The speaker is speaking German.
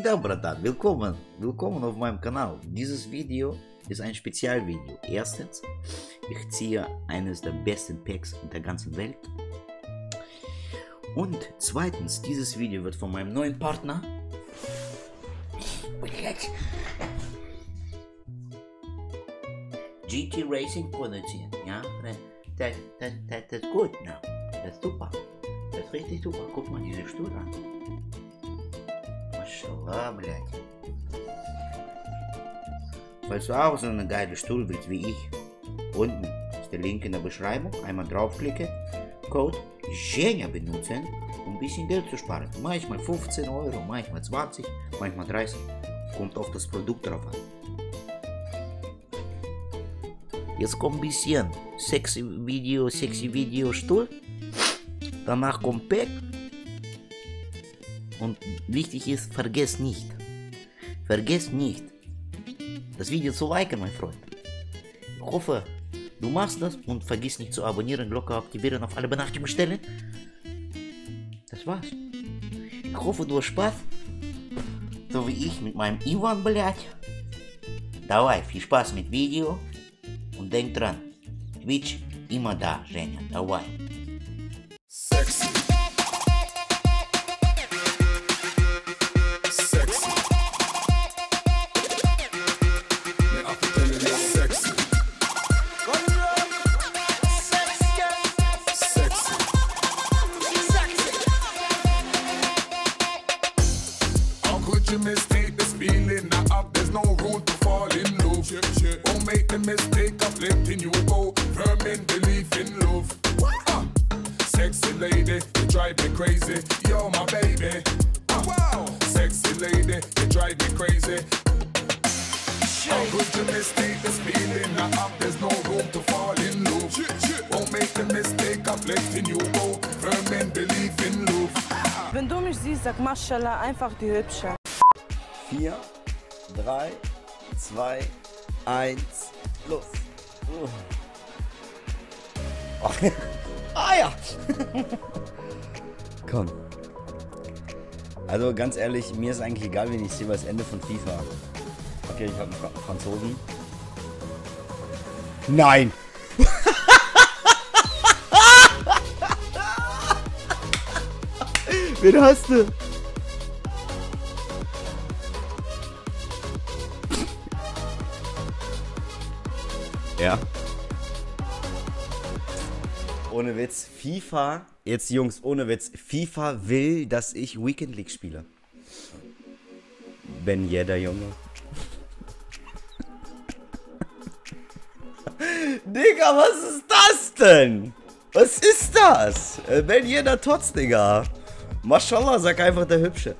da, Bratan. Willkommen. Willkommen auf meinem Kanal. Dieses Video ist ein Spezialvideo. Erstens, ich ziehe eines der besten Packs der ganzen Welt. Und zweitens, dieses Video wird von meinem neuen Partner GT Racing produziert. Ja, das, das, das, das ist gut. Ja. Das ist super. Das ist richtig super. Guck mal diese Stuhl an. Maschallah, блядь. Falls du auch so eine geile Stuhl willst wie ich, unten ist der Link in der Beschreibung. Einmal draufklicken, Code Женя benutzen, um ein bisschen Geld zu sparen. Manchmal 15 Euro, manchmal 20, manchmal 30. Kommt auf das Produkt drauf an. Jetzt kommt ein bisschen sexy Video, sexy Video Stuhl. Danach kommt Pack. Und wichtig ist, vergesst nicht. Vergesst nicht, das Video zu liken, mein Freund. Ich hoffe, du machst das und vergiss nicht zu abonnieren, Glocke aktivieren, auf alle Benachrichtigungen stellen. Das war's. Ich hoffe, du hast Spaß. So wie ich mit meinem Ivan, блядь. Давай, viel Spaß mit Video. Und denk dran, Twitch immer da, Женя. Давай. How could you mistake this feeling I have? There's no room to fall in love. Won't make the mistake of letting you go. Firm in belief in love. Ah. Sexy lady, you drive me crazy. You're my baby. Ah. Wow. Sexy lady, you drive me crazy. How could you mistake this feeling I have? There's no room to fall in love. Won't make the mistake of letting you go. Firm in belief in love. Wenn du mich siehst, sag Maschallah, einfach die Hübsche. 4, 3, 2, 1, los. Oh. ah ja. Komm. Also ganz ehrlich, mir ist eigentlich egal, wen ich sehe, das Ende von FIFA. Okay, ich habe einen Fra- Franzosen. Nein! Wen hast du? Ja. Ohne Witz, FIFA, jetzt Jungs, ohne Witz, FIFA will, dass ich Weekend League spiele. Ben jeder Junge. Digga, was ist das denn? Was ist das? Äh, Ben jeder Tots, Digga. Mashallah, sag einfach der Hübsche.